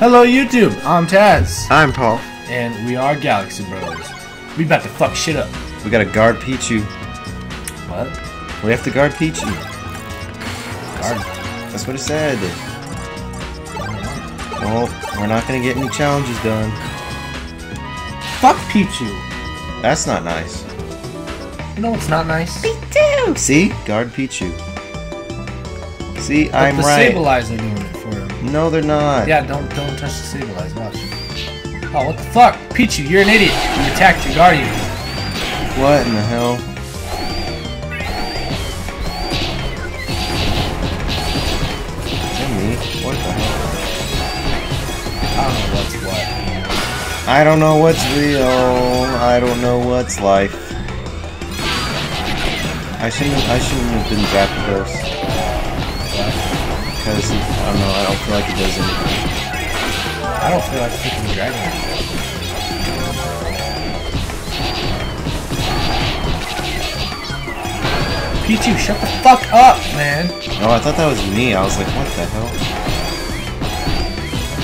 Hello YouTube, I'm Taz, I'm Paul. and we are Galaxy Bros. We about to fuck shit up. We gotta guard Pichu. What? We have to guard Pichu. Guard. That's what it said. Well, we're not gonna get any challenges done. Fuck Pichu. That's not nice. You know what's not nice? See? Guard Pichu. See, But I'm the right. stabilizer doing it for him. No, they're not. Yeah, don't don't touch the stabilizer. Watch. Oh, what the fuck? Pichu, you're an idiot. You attacked your guardian. What in the hell? Is that me? What the hell? I don't know what's what. I don't know what's real. I don't know what's life. I shouldn't. I shouldn't have been Zapdos. Because I don't know. I don't feel like it does anything. I don't feel like freaking dragon. Pichu, shut the fuck up, man. Oh, I thought that was me. I was like, what the hell?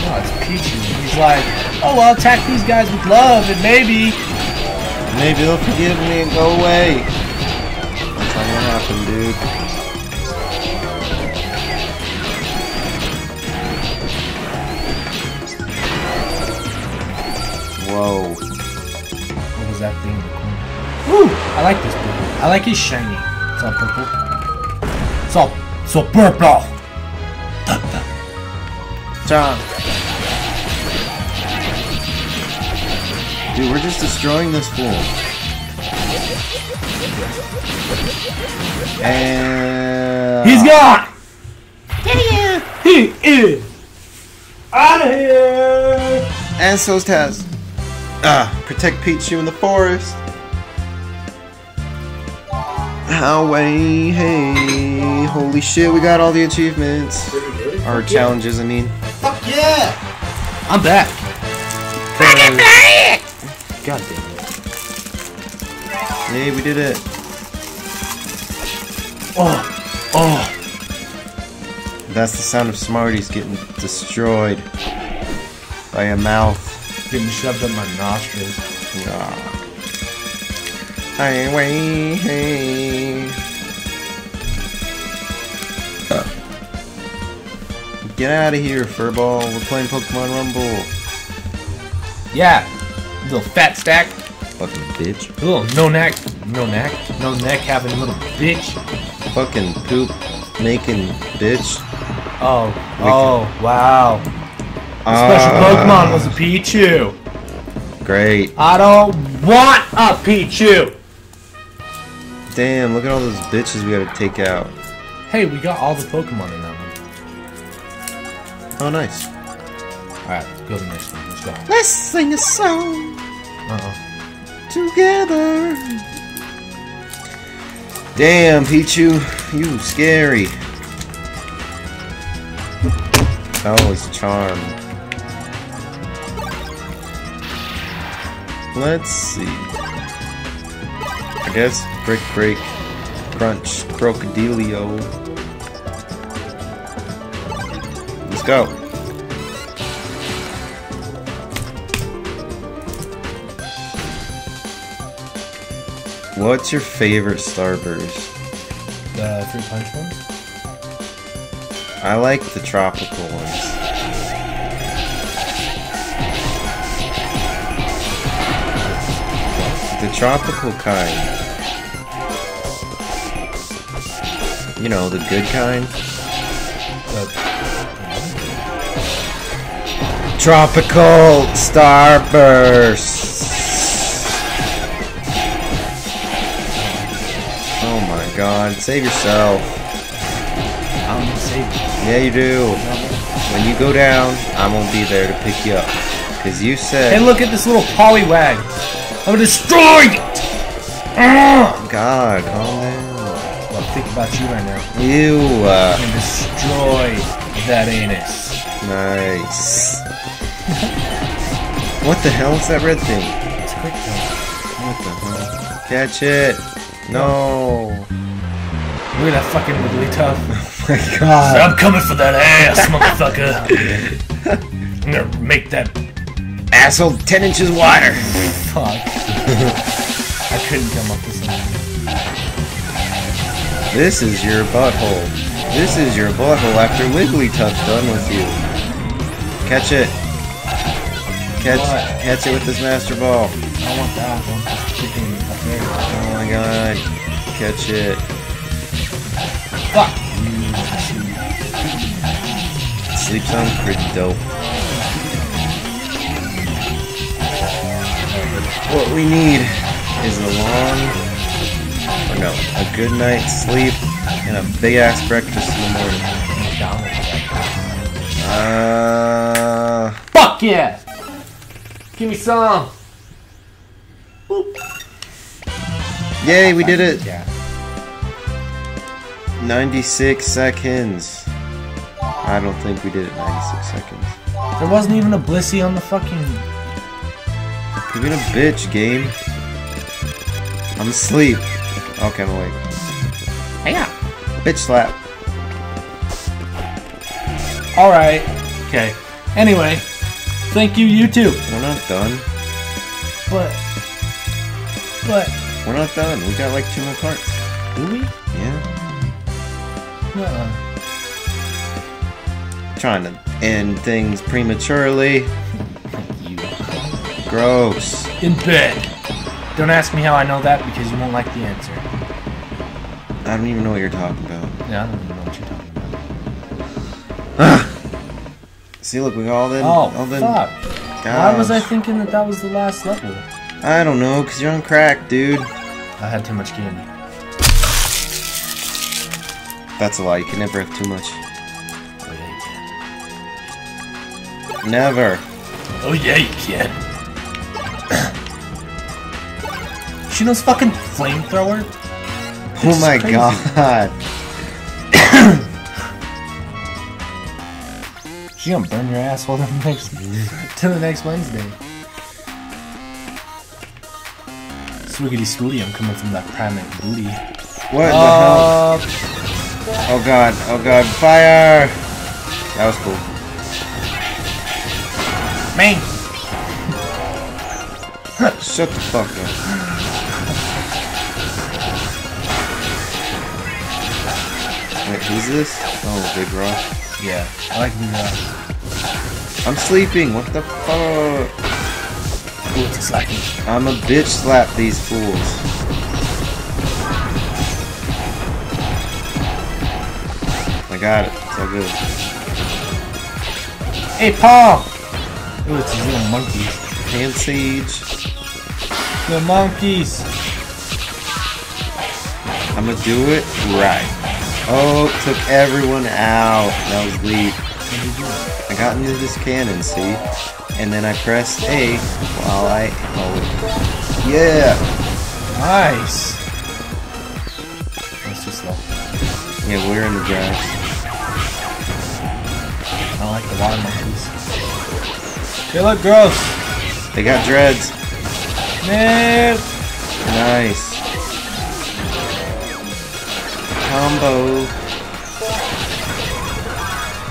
No, it's Pichu. He's like, oh, I'll attack these guys with love, and maybe. Maybe they'll forgive me and go away. That's not gonna happen, dude. Whoa. What was that thing in the corner? Woo! I like this blue. I like his shiny. It's all purple. It's all so purple. John. Dude, we're just destroying this fool. And He's gone. He is out of here. And so's Taz. Ah, protect Pichu in the forest. Highway, hey, holy shit, we got all the achievements. Or challenges, I mean. Fuck yeah! I'm back. God damn it. Hey, we did it. Oh, oh. That's the sound of Smarties getting destroyed by a mouth. Getting shoved up my nostrils. Ah. Highway, hey. Get out of here, Furball. We're playing Pokemon Rumble. Yeah. Little fat stack. Fucking bitch. Little no neck. No neck. No neck having little bitch. Fucking poop making bitch. Oh. Oh, wow. The special Ah, Pokemon was a Pichu. Great. I don't want a Pichu. Damn, look at all those bitches we gotta take out. Hey, we got all the Pokemon in that one. Oh, nice. Alright, go to the next one. Let's go. Let's sing a song Uh-oh. together. Damn, Pichu, you scary. Oh, it's a charm. Let's see. I guess Brick Break, Crunch, Crocodilio. Let's go. What's your favorite Starburst? The three punch ones? I like the tropical ones. The tropical kind. You know, the good kind. The Tropical Starburst. Oh my god, save yourself. I don't need to save you. Yeah, you do. When you go down, I'm gonna be there to pick you up. Cause you said, And look at this little Poliwag. I'm gonna destroy it! Ah! God, calm down. Well, think about you right now. You, uh, I'm destroy that anus. nice. what the hell is that red thing? It's a quick thing. What the hell? Catch it. No. Look at that fucking wiggly tough. Oh my god. I'm coming for that ass, motherfucker. I'm gonna make that Asshole 10 inches wider. fuck. I couldn't come up with something. This is your butthole. This is your butthole after Wigglytuff's done with you. Catch it. Catch, What? catch it with this Master Ball. I want that. I want this chicken up there. Oh my god. Catch it. Fuck. Sleep sounds pretty dope. What we need is a long, or no, a good night's sleep and a big ass breakfast in the morning. Uh, Fuck yeah! Give me some. yay, we did it! Yeah. 96 seconds. I don't think we did it 96 seconds. There wasn't even a Blissey on the fucking. You're being a bitch, game. I'm asleep. Okay, I'm awake. Hang Yeah. Bitch slap. All right. Okay. Anyway, thank you, YouTube. We're not done. But, but, We're not done. We got like two more parts. do we? Yeah. Uh-uh. Trying to end things prematurely. Gross. In bed. Don't ask me how I know that because you won't like the answer. I don't even know what you're talking about. Yeah, I don't even know what you're talking about. Ah. See, look, we all them. Oh, all fuck. Why was I thinking that that was the last level? I don't know, cause you're on crack, dude. I had too much candy. That's a lie. You can never have too much. Oh yeah, you can. Never. Oh yeah, you can. She knows fucking flamethrower. Oh my crazy. god. She gonna burn your asshole to the next to the next Wednesday. Swiggity swooty, I'm coming from that primate booty. What the hell? Uh, Oh god. Oh god. Fire! That was cool. man. Shut the fuck up. Wait, who's this? Oh, Big Rock. Yeah, I like the uh, I'm sleeping. What the fuck? ooh, it's a. I'm a bitch slap these fools. I got it. It's all good. Hey, Paul. Ooh, it's these little monkeys. Hand siege. The monkeys. I'm gonna do it right. Oh, took everyone out. That was leap. What did you do? I got into this cannon, see? And then I pressed A while I. Yeah! Nice. That's too slow. Yeah, we're in the grass. I don't like the water monkeys. They look gross. They got dreads. Man. Nice. Combo.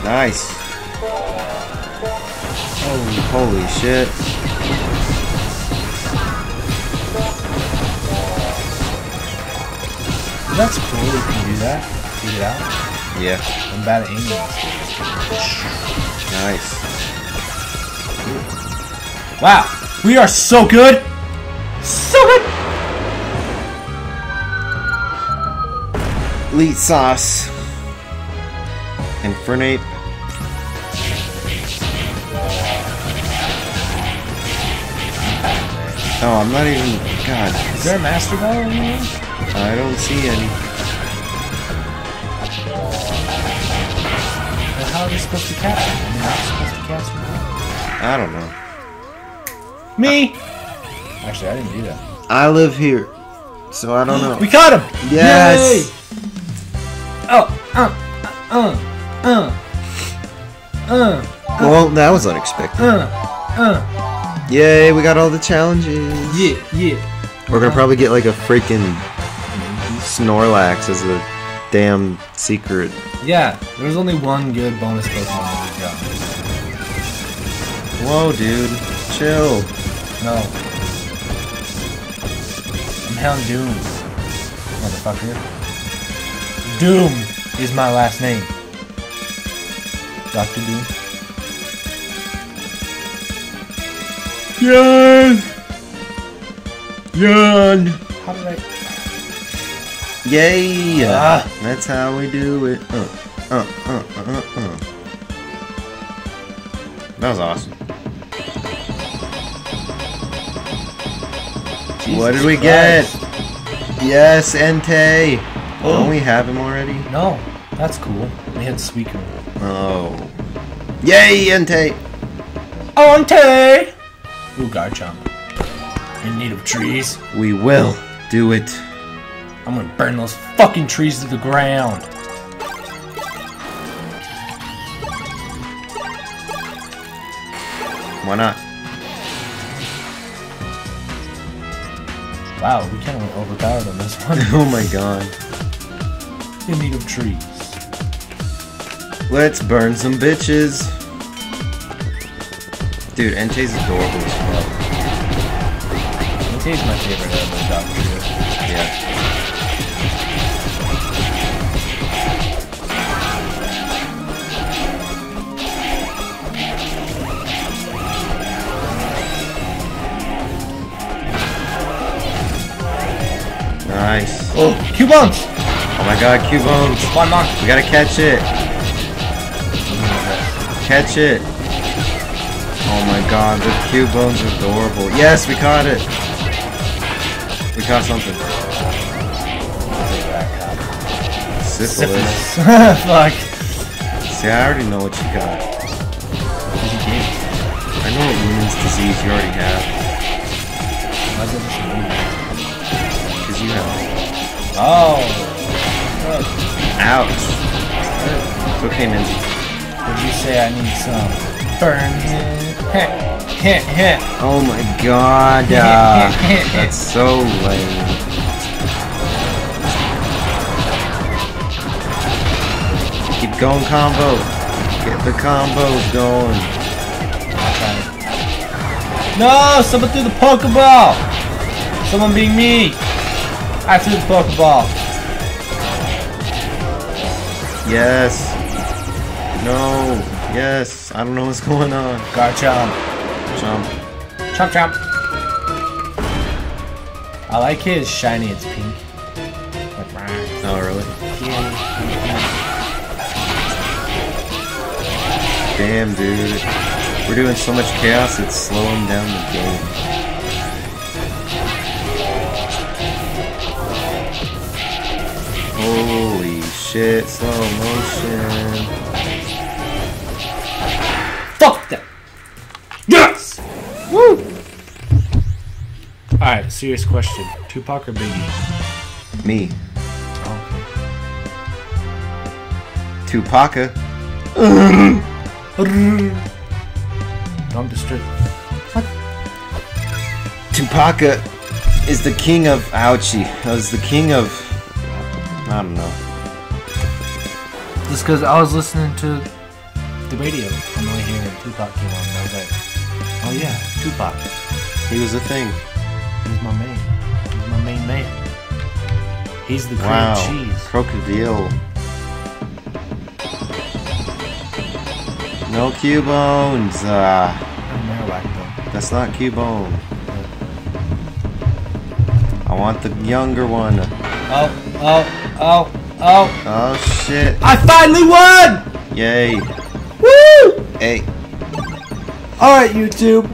Nice. Holy, holy shit. That's cool. You can do that. Shoot it out. Yeah, I'm bad at aiming. nice. Wow. We are so good. Elite sauce. Infernape. Oh, I'm not even. God, Is there a master ball in here? I don't see any. Well, how are we supposed to catch them? Are we not supposed to catch them? I don't know. Me. Actually, I didn't do that. I live here, so I don't know. We caught him. Yes! Yay! Oh. Uh. Uh. Uh. Uh. Well, that was unexpected. Uh. Uh. Yay, we got all the challenges. Yeah. Yeah. We're gonna probably get like a freaking Snorlax as a damn secret. Yeah. There was only one good bonus Pokemon that we got. Whoa, dude. Chill. No. I'm Houndoom, motherfucker. Doom is my last name. Doctor Doom. Yawn! Yawn! How did I? Yay! Ah. That's how we do it. Uh, uh, uh, uh, uh. That was awesome. what did we Christ. get? Yes, Entei! Oh. Don't we have him already? No, that's cool. We had Suicune. Oh. Yay, Entei! Ante! Ooh, Garchomp. In need of trees. We will do it. I'm gonna burn those fucking trees to the ground. Why not? Wow, we kind of went overpowered on this one. Oh my god. In need of trees. Let's burn some bitches. Dude, Entei's adorable as fuck. Entei's my favorite of the Doctor. Yeah. Nice. Oh! Oh my god, Cubone. One more. We gotta catch it. Catch it. Oh my god, the Cubone's are adorable. Yes, we caught it. We caught something. Syphilis. Syphilis. Fuck. See, I already know what you got. Did he get? I know what women's disease you already have. Why is it just a? Because you have it. Oh. Ouch. It's okay, Minzy. Did you say I need some burn? Heh, heh, heh. Oh my god. Uh, that's so lame. Keep going, combo. Get the combos going. No! Someone threw the Pokeball! Someone being me! I threw the Pokeball. Yes. No. Yes. I don't know what's going on. Garchomp. Jump. Chomp chomp. I like his shiny, it's pink. Like, rah. Oh, really? Yeah. Damn, dude. We're doing so much chaos, it's slowing down the game. Holy shit, slow motion. Fuck that! Yes! Woo! Alright, serious question. Tupac or Biggie? Me. Oh, Tupaka. I'm distracted. Tupaka is the king of ouchie. Is the king of I don't know. Just because I was listening to the radio on the way here and Tupac came on and I was like, oh yeah, Tupac. He was a thing. He's my main. He's my main man. He's the cream Wow. cheese. Crocodile. No Cubones. Uh, I'm Marowak though. that's not Cubone. I want the younger one. Oh, oh, oh, oh. Oh shit. I finally won! Yay. Woo! Hey. Alright, YouTube.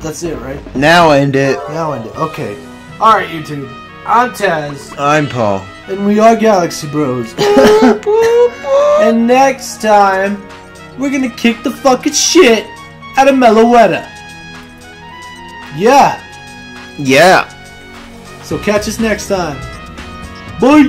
That's it, right? Now end it. Now end it. Okay. Alright, YouTube. I'm Taz, I'm Paul. and we are Galaxy Bros. and next time, we're gonna kick the fucking shit out of Meloetta. Yeah. Yeah. So catch us next time. Bye.